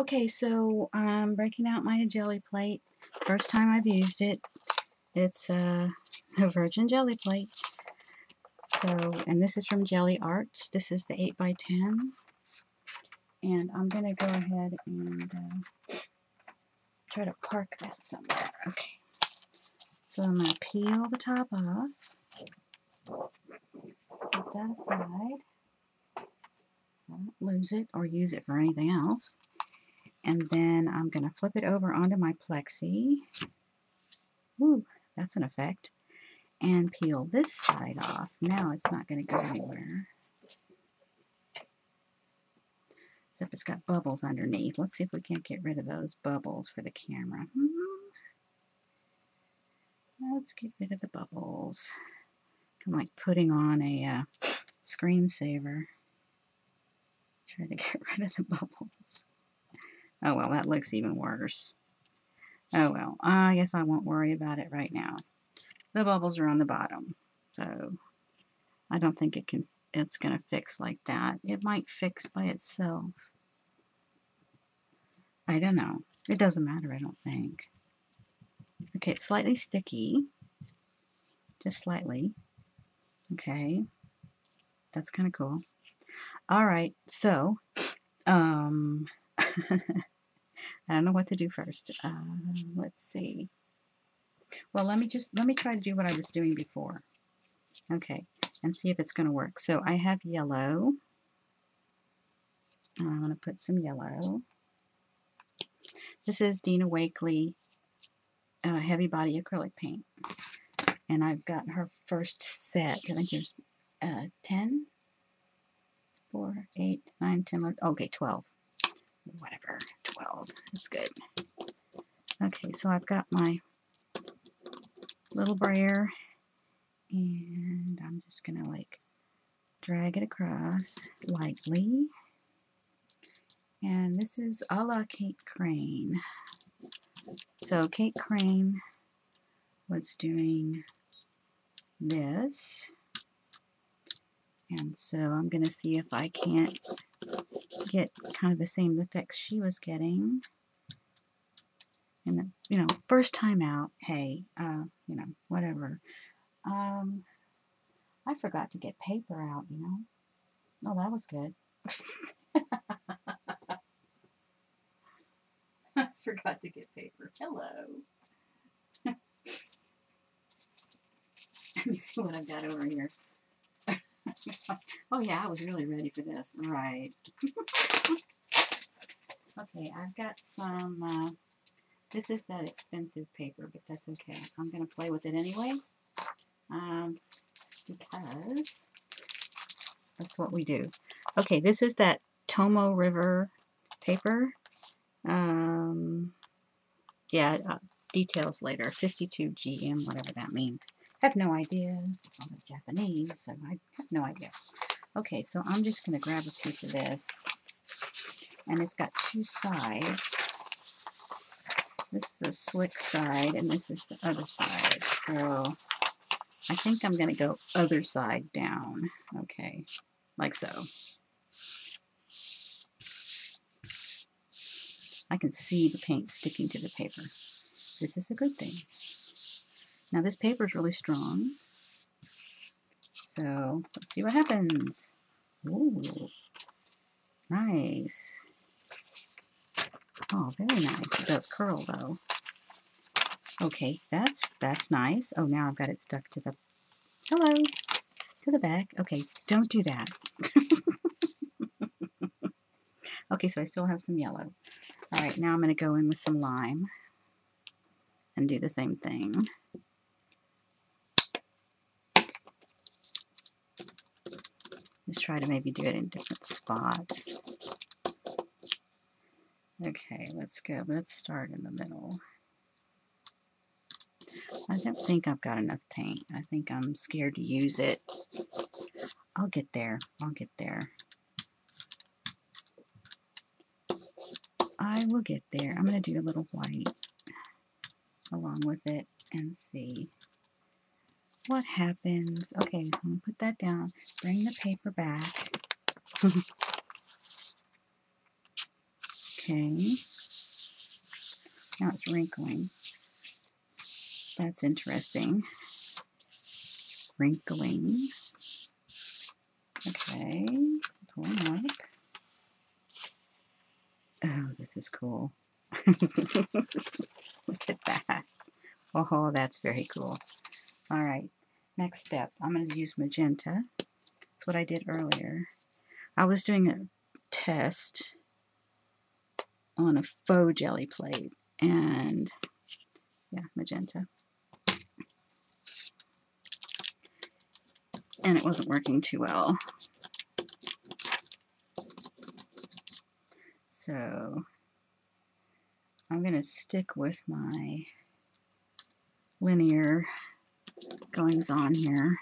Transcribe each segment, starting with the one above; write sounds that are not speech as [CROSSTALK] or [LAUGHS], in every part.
Okay, so I'm breaking out my Gelli plate. First time I've used it. It's uh, a virgin Gelli plate. So, and this is from Gelli Arts. This is the 8x10. And I'm going to go ahead and uh, try to park that somewhere. Okay. So I'm going to peel the top off. Set that aside. So I don't lose it or use it for anything else. And then I'm going to flip it over onto my plexi. Ooh, that's an effect. And peel this side off. Now it's not going to go anywhere. Except it's got bubbles underneath. Let's see if we can't get rid of those bubbles for the camera. Hmm. Let's get rid of the bubbles. I'm like putting on a uh, screensaver. Try to [LAUGHS] get rid of the bubbles. Oh well, that looks even worse. Oh well, I guess I won't worry about it right now. The bubbles are on the bottom, so I don't think it can. It's going to fix like that. It might fix by itself. I don't know. It doesn't matter, I don't think. Okay, it's slightly sticky. Just slightly. Okay. That's kind of cool. All right, so, um, [LAUGHS] I don't know what to do first. Uh, let's see. Well, let me just, let me try to do what I was doing before. Okay, and see if it's going to work. So I have yellow. I'm going to put some yellow. This is Dina Wakley uh, Heavy Body Acrylic Paint. And I've got her first set. I think there's uh, 10, 4, 8, 9, 10, 11, okay, 12 whatever, 12. That's good. Okay, so I've got my little brayer, and I'm just going to like drag it across lightly. And this is a la Kate Crane. So Kate Crane was doing this. And so I'm going to see if I can't get kind of the same effects she was getting. And, you know, first time out, hey, uh, you know, whatever. Um, I forgot to get paper out, you know. Oh, that was good. [LAUGHS] I forgot to get paper. Hello. [LAUGHS] Let me see what I've got over here. [LAUGHS] oh yeah, I was really ready for this. Right. [LAUGHS] okay, I've got some, uh, this is that expensive paper, but that's okay. I'm going to play with it anyway. Um, because that's what we do. Okay, this is that Tomoe River paper. Um, yeah, uh, details later. 52 GM, whatever that means have no idea. All Japanese, so I have no idea. Okay, so I'm just going to grab a piece of this. And it's got two sides. This is a slick side, and this is the other side. So I think I'm going to go other side down. Okay, like so. I can see the paint sticking to the paper. This is a good thing. Now this paper is really strong. So let's see what happens. Ooh, nice. Oh, very nice. It does curl though. Okay, that's that's nice. Oh, now I've got it stuck to the hello to the back. Okay, don't do that. [LAUGHS] okay, so I still have some yellow. All right, now I'm going to go in with some lime and do the same thing. Let's try to maybe do it in different spots. Okay, let's go. Let's start in the middle. I don't think I've got enough paint. I think I'm scared to use it. I'll get there. I'll get there. I will get there. I'm going to do a little white along with it and see what happens. Okay, so I'm going to put that down. Bring the paper back. [LAUGHS] okay. Now it's wrinkling. That's interesting. Wrinkling. Okay. Pull them up. Oh, this is cool. [LAUGHS] Look at that. Oh, that's very cool. All right. Next step. I'm going to use magenta. That's what I did earlier. I was doing a test on a faux Gelli plate and yeah, magenta. And it wasn't working too well. So I'm going to stick with my linear goings on here.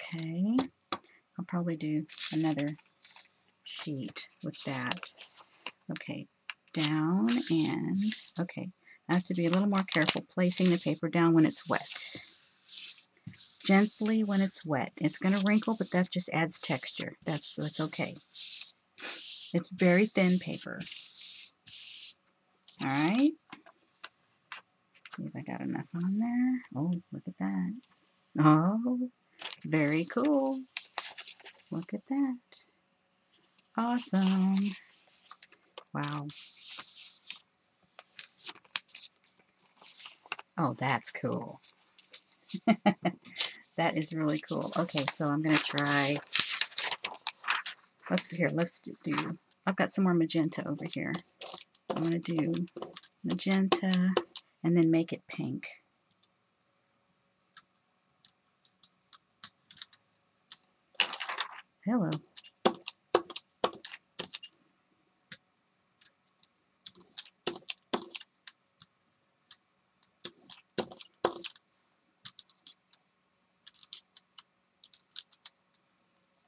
Okay, I'll probably do another sheet with that. Okay, down and, okay, I have to be a little more careful placing the paper down when it's wet. Gently when it's wet. It's going to wrinkle, but that just adds texture. That's, that's okay. It's very thin paper. Alright. See if I got enough on there. Oh, look at that. Oh, very cool. Look at that. Awesome. Wow. Oh, that's cool. [LAUGHS] that is really cool. Okay, so I'm going to try, let's, here, let's do, I've got some more magenta over here. I'm going to do magenta and then make it pink. Hello.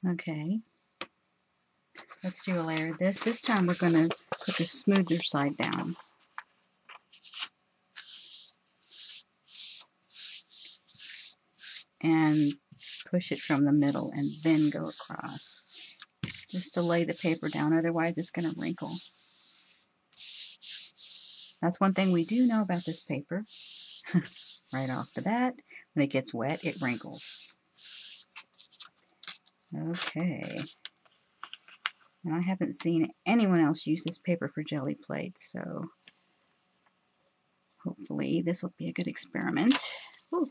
Okay. Let's do a layer of this. This time we're going to put the smoother side down. And push it from the middle and then go across. Just to lay the paper down, otherwise it's going to wrinkle. That's one thing we do know about this paper. [LAUGHS] right off the bat, when it gets wet, it wrinkles. Okay. And I haven't seen anyone else use this paper for Gelli plates, so hopefully this will be a good experiment. Ooh,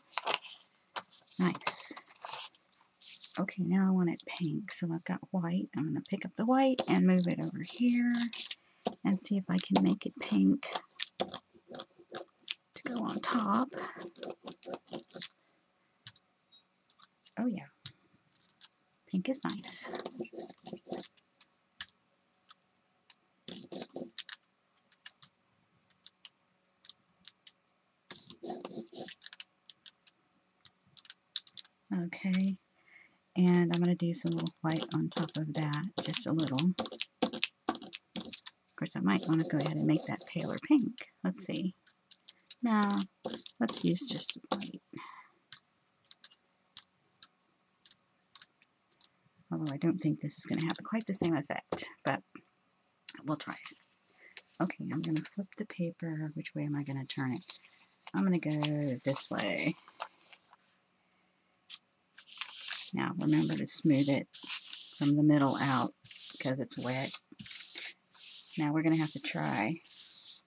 nice. Okay, now I want it pink, so I've got white. I'm going to pick up the white and move it over here and see if I can make it pink to go on top. Oh yeah, pink is nice. Okay, and I'm going to do some white on top of that, just a little. Of course, I might want to go ahead and make that paler pink. Let's see. Now, let's use just white. Although I don't think this is going to have quite the same effect, but we'll try it. Okay, I'm going to flip the paper. Which way am I going to turn it? I'm going to go this way. Now remember to smooth it from the middle out because it's wet. Now we're going to have to try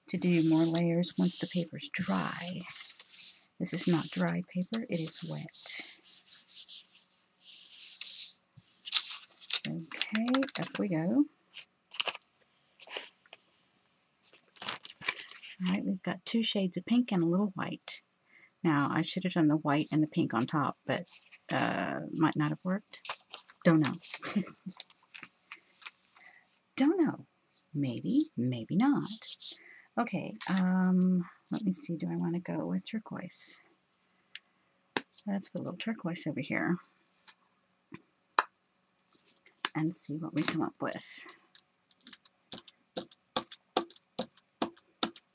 to do more layers once the paper's dry. This is not dry paper, it is wet. Okay, up we go. Alright, we've got two shades of pink and a little white. Now, I should have done the white and the pink on top, but uh, might not have worked. Don't know. [LAUGHS] Don't know. Maybe, maybe not. Okay, um, let me see. Do I want to go with turquoise? Let's put a little turquoise over here and see what we come up with.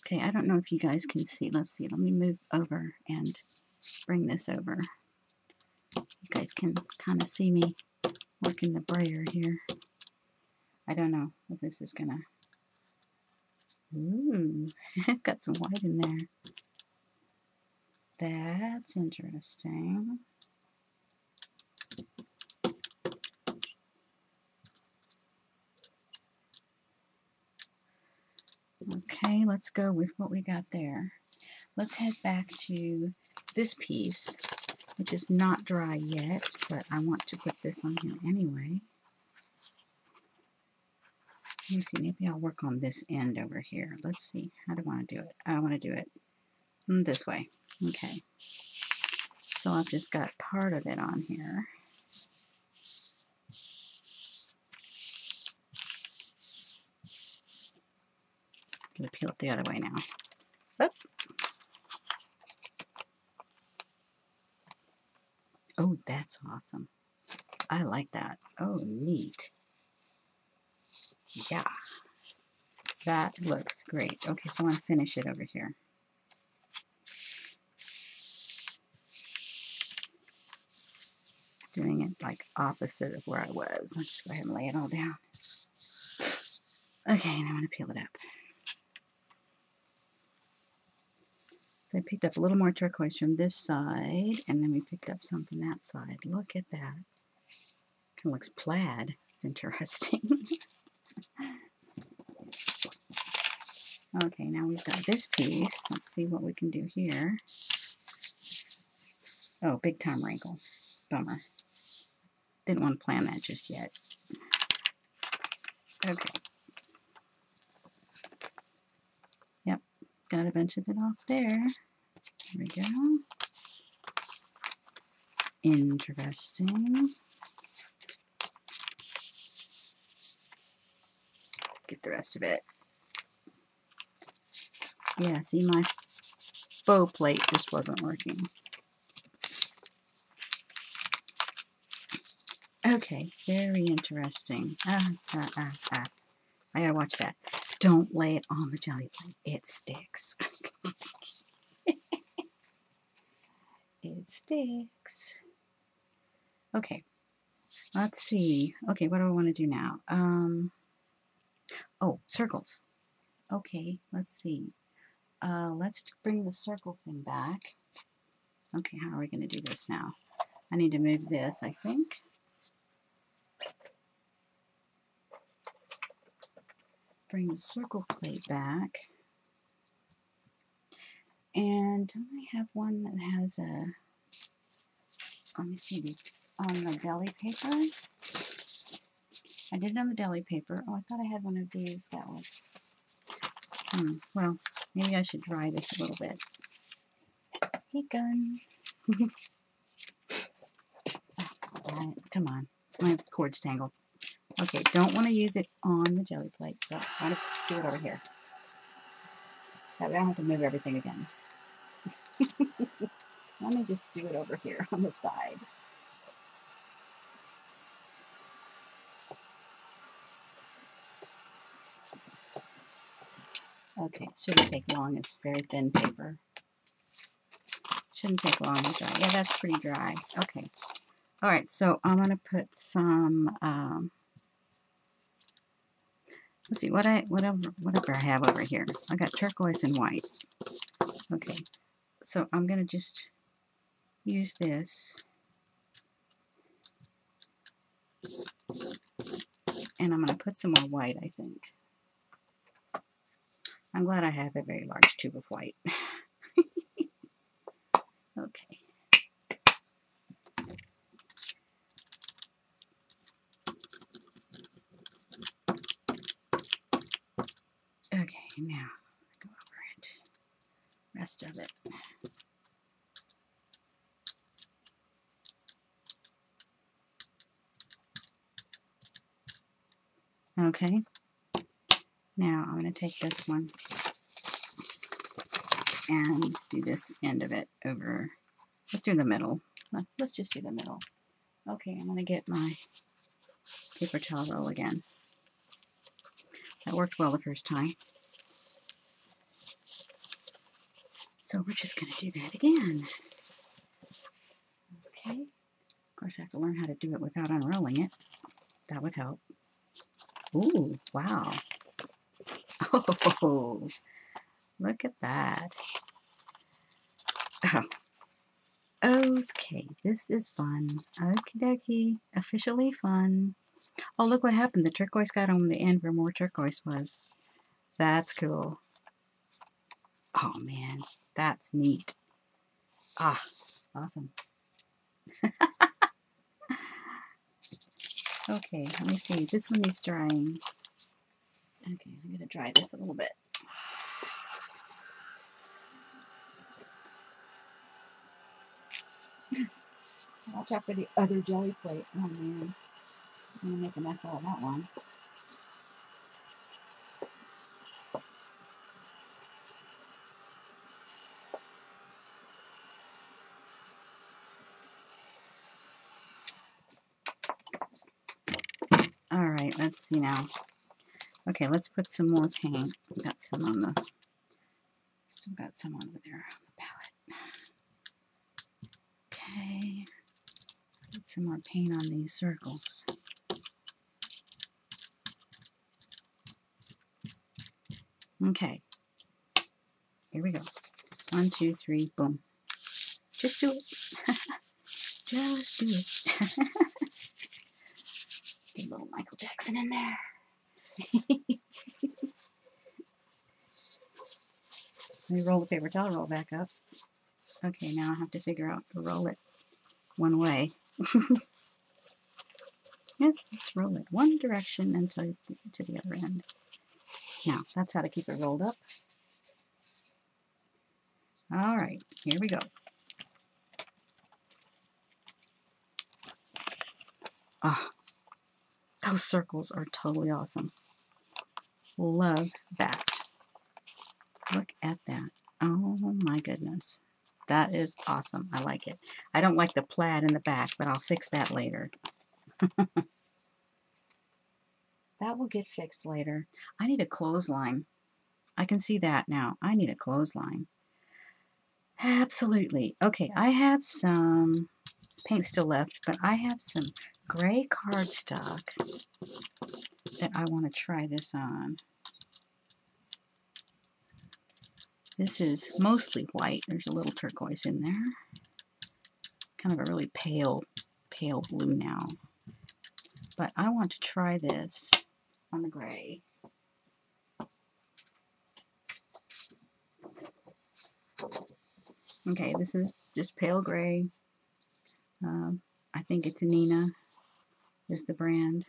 Okay, I don't know if you guys can see. Let's see. Let me move over and bring this over guys can kind of see me working the brayer here. I don't know if this is gonna. Ooh, [LAUGHS] got some white in there. That's interesting. Okay, let's go with what we got there. Let's head back to this piece, which is not dry yet, but I want to put this on here anyway. Let me see, maybe I'll work on this end over here. Let's see, how do I want to do it? I want to do it mm, this way. Okay. So I've just got part of it on here. I'm going to peel it the other way now. Oop. Oh, that's awesome. I like that. Oh, neat. Yeah. That looks great. Okay, so I'm going to finish it over here. Doing it like opposite of where I was. I'll just go ahead and lay it all down. Okay, and I'm going to peel it up. So I picked up a little more turquoise from this side, and then we picked up some from that side. Look at that. Kind of looks plaid. It's interesting. [LAUGHS] okay, now we've got this piece. Let's see what we can do here. Oh, big time wrinkle. Bummer. Didn't want to plan that just yet. Okay. Got a bunch of it off there. There we go. Interesting. Get the rest of it. Yeah, see my bow plate just wasn't working. Okay, very interesting. Ah, ah, ah, ah. I gotta watch that. Don't lay it on the Gelli plate. It sticks. [LAUGHS] it sticks. Okay. Let's see. Okay, what do I want to do now? Um, oh, circles. Okay, let's see. Uh, let's bring the circle thing back. Okay, how are we going to do this now? I need to move this, I think. Bring the circle plate back. And I have one that has a, let me see, on the deli paper. I did it on the deli paper. Oh, I thought I had one of these that was, hmm, well, maybe I should dry this a little bit. Heat gun. [LAUGHS] oh, come on, my cord's tangled. Okay, don't want to use it on the Gelli plate, so I want to do it over here. That way I don't have to move everything again. [LAUGHS] Let me just do it over here on the side. Okay, shouldn't take long. It's very thin paper. Shouldn't take long to dry. Yeah, that's pretty dry. Okay. All right, so I'm going to put some um, Let's see what I whatever whatever I have over here. I got turquoise and white. Okay, so I'm gonna just use this, and I'm gonna put some more white. I think. I'm glad I have a very large tube of white. [LAUGHS] okay. Okay, now go over it. Rest of it. Okay. Now I'm going to take this one and do this end of it over. Let's do the middle. Let's just do the middle. Okay, I'm going to get my paper towel roll again. That worked well the first time. So we're just going to do that again. Okay. Of course, I have to learn how to do it without unrolling it. That would help. Ooh, wow. Oh, [LAUGHS] look at that. Oh. Okay, this is fun. Okie dokie. Officially fun. Oh, look what happened. The turquoise got on the end where more turquoise was. That's cool. Oh, man. That's neat. Ah, awesome. okay, let me see. This one needs drying. Okay, I'm going to dry this a little bit. Watch out for the other Gelli plate. Oh man, I'm going to make a mess out of that one. All right, let's see now. Okay, let's put some more paint. Got some on the, still got some over there on the palette. Okay, put some more paint on these circles. Okay, here we go. One, two, three, boom. Just do it. [LAUGHS] Just do it. [LAUGHS] Get a little Michael Jackson in there. [LAUGHS] Let me roll the paper towel roll back up. Okay, now I have to figure out to roll it one way. [LAUGHS] yes, let's roll it one direction until to the other end. Now, that's how to keep it rolled up. All right, here we go. Ah, oh, those circles are totally awesome. Love that. Look at that. Oh my goodness. That is awesome. I like it. I don't like the plaid in the back, but I'll fix that later. [LAUGHS] that will get fixed later. I need a clothesline. I can see that now. I need a clothesline. Absolutely. Okay, I have some paint still left, but I have some gray cardstock that I want to try this on. This is mostly white. There's a little turquoise in there. Kind of a really pale, pale blue now. But I want to try this on the gray. Okay, this is just pale gray. Um, I think it's Neenah is the brand.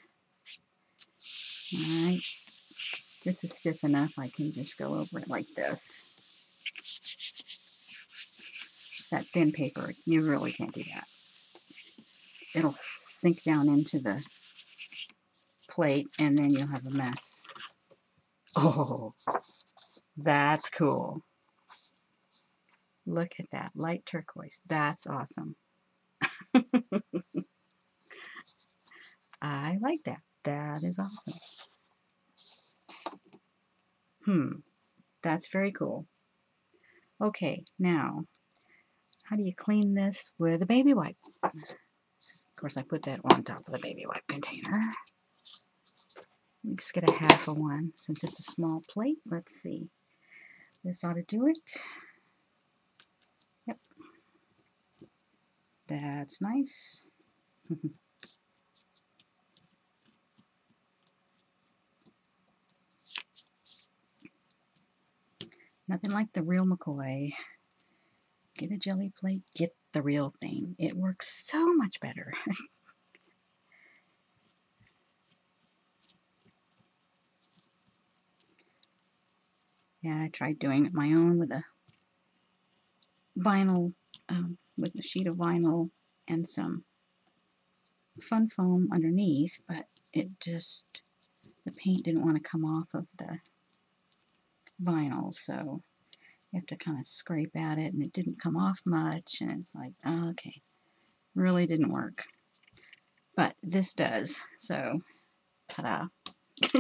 Alright. This is stiff enough I can just go over it like this. That thin paper, you really can't do that. It'll sink down into the plate and then you'll have a mess. Oh, that's cool. Look at that, light turquoise. That's awesome. [LAUGHS] I like that. That is awesome. Hmm, that's very cool. Okay, now, how do you clean this with a baby wipe? Of course, I put that on top of the baby wipe container. Let's get a half of one since it's a small plate. Let's see. This ought to do it. Yep. That's nice. [LAUGHS] Nothing like the real McCoy. Get a Gelli plate, get the real thing. It works so much better. [LAUGHS] yeah, I tried doing it my own with a vinyl, um, with a sheet of vinyl and some fun foam underneath, but it just, the paint didn't want to come off of the vinyl, so you have to kind of scrape at it, and it didn't come off much, and it's like, oh, okay, really didn't work. But this does, so ta-da. [LAUGHS]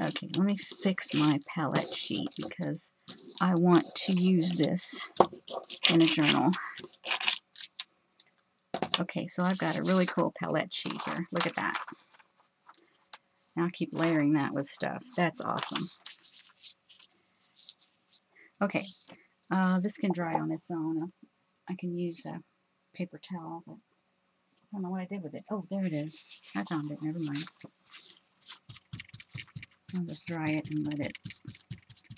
okay, let me fix my palette sheet because I want to use this in a journal. Okay, so I've got a really cool palette sheet here. Look at that. Now I'll keep layering that with stuff. That's awesome. Okay, uh, this can dry on its own. I can use a paper towel, but I don't know what I did with it. Oh, there it is. I found it. Never mind. I'll just dry it and let it,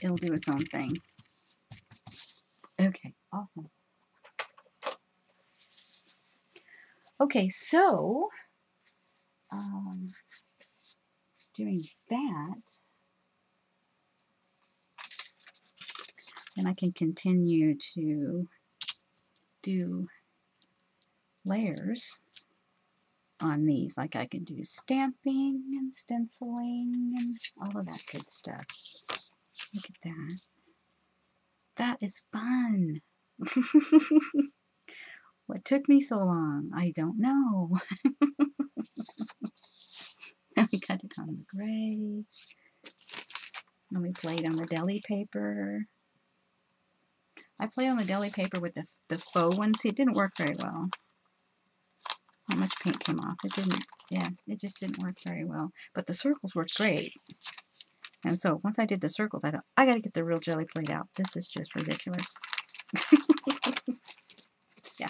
it'll do its own thing. Okay, awesome. Okay, so, um, doing that, then I can continue to do layers on these. Like I can do stamping and stenciling and all of that good stuff. Look at that. That is fun. [LAUGHS] what took me so long? I don't know. [LAUGHS] Now we cut it on the gray. And we played on the deli paper. I played on the deli paper with the, the faux one. See, it didn't work very well. Not much paint came off. It didn't, yeah, it just didn't work very well. But the circles worked great. And so once I did the circles, I thought, I got to get the real Gelli plate out. This is just ridiculous. [LAUGHS] yeah.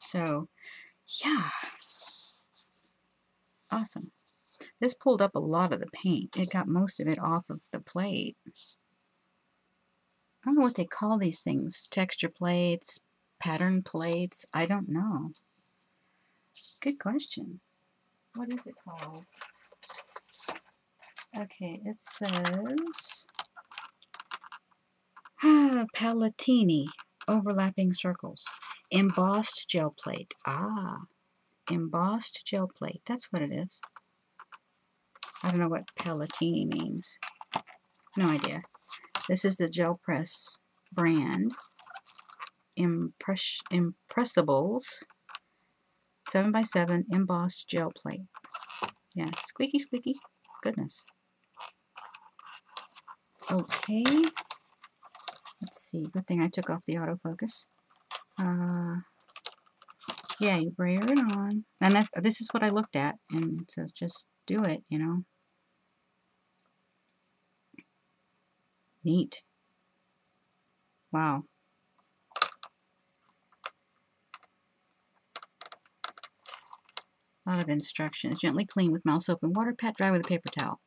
So, yeah. Awesome. This pulled up a lot of the paint. It got most of it off of the plate. I don't know what they call these things. Texture plates, pattern plates. I don't know. Good question. What is it called? Okay, it says ah, [SIGHS] Palatini, overlapping circles. Embossed gel plate. Ah, embossed gel plate. That's what it is. I don't know what Palatini means. No idea. This is the Gel Press brand. Impress Impressibles 7x7 embossed gel plate. Yeah, squeaky squeaky. Goodness. Okay. Let's see. Good thing I took off the autofocus. Uh, yeah, you brayer it on. And that's, this is what I looked at. And it says just do it, you know. Neat. Wow. A lot of instructions. Gently clean with mouth soap and water. Pat dry with a paper towel.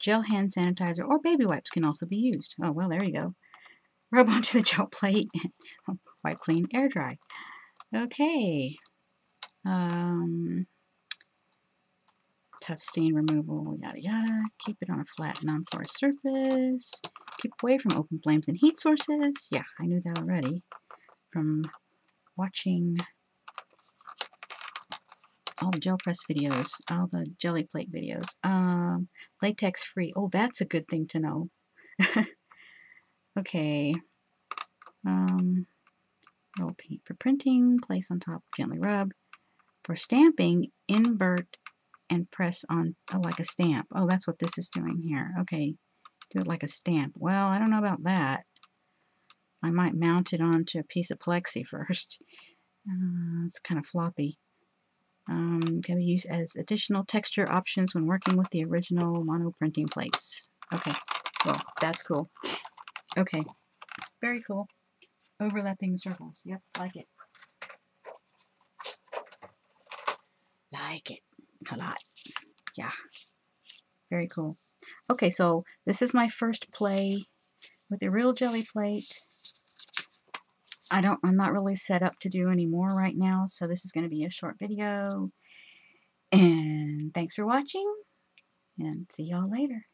Gel hand sanitizer or baby wipes can also be used. Oh, well, there you go. Rub [LAUGHS] onto the gel plate wipe clean, air dry. Okay. Um, tough stain removal, yada yada. Keep it on a flat, non-porous surface. Keep away from open flames and heat sources. Yeah, I knew that already from watching all the gel press videos, all the Gelli plate videos. Um, latex free. Oh, that's a good thing to know. [LAUGHS] okay. Um, roll paint for printing. Place on top. Gently rub. For stamping, invert and press on oh, like a stamp. Oh, that's what this is doing here. Okay. Do it like a stamp. Well, I don't know about that. I might mount it onto a piece of plexi [LAUGHS] first. Uh, it's kind of floppy. Um, can be used as additional texture options when working with the original mono printing plates. Okay, well, that's cool. Okay, very cool. Overlapping circles. Yep, like it. Like it a lot. Yeah, very cool. Okay, so this is my first play with the real Gelli plate. I don't, I'm not really set up to do any more right now, so this is going to be a short video. And thanks for watching, and see y'all later.